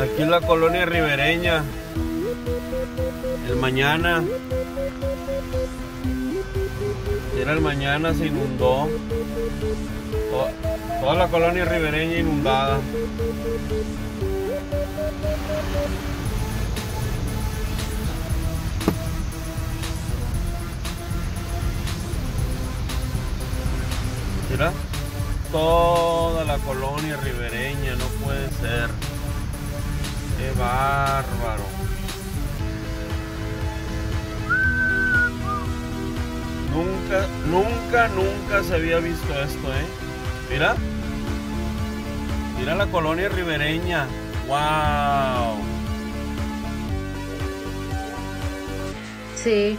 Aquí en la colonia ribereña. El mañana. Era el mañana, se inundó. Toda la colonia ribereña inundada. Mira, toda la colonia ribereña, no puede ser. Qué bárbaro. Nunca, nunca, nunca se había visto esto, ¿eh? Mira. Mira la colonia ribereña. ¡Wow! Sí.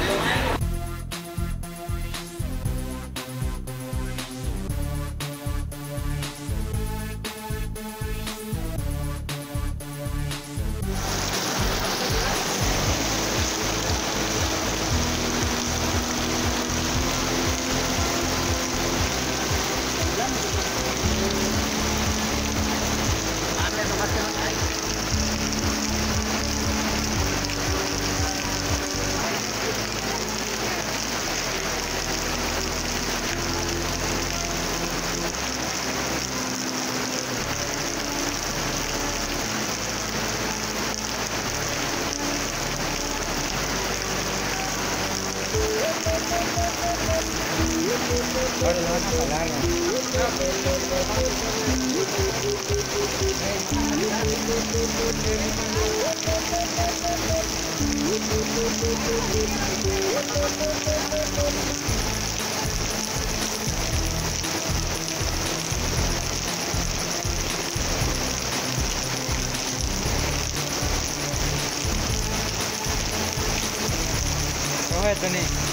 Coge, Tony.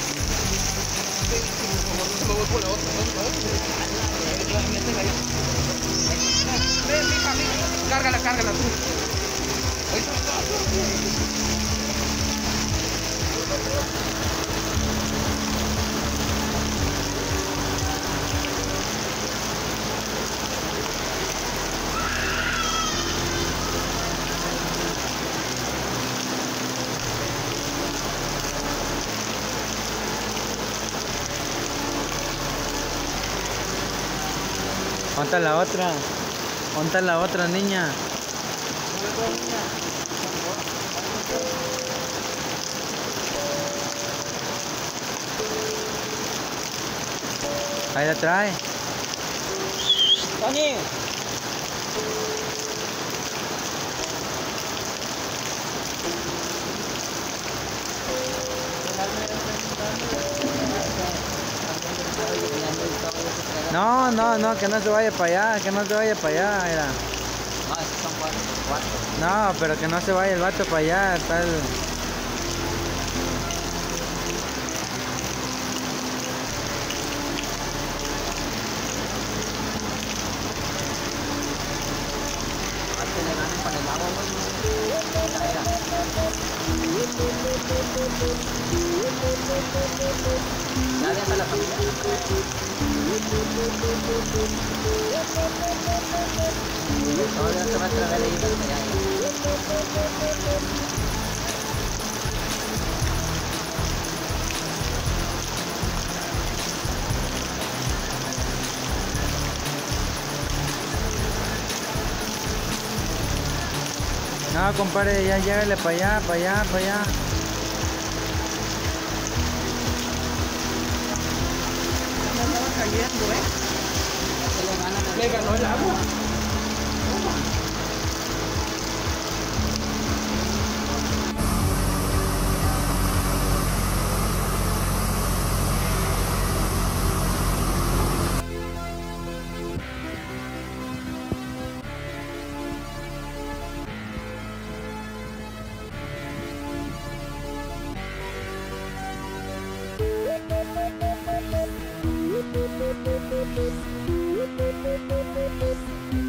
Cárgala, cárgala tú. ¿Dónde está la otra? ¿Dónde está la otra niña? Ahí la trae. Tony. No, no, no, que no se vaya para allá, que no se vaya para allá, mira. No, estos son cuatro, cuatro. No, pero que no se vaya el vato para allá. Más Ya deja la familia. No, a compadre, ya llégale para allá, para allá, para allá. ¿Eh? Le ganó el agua. Thank you.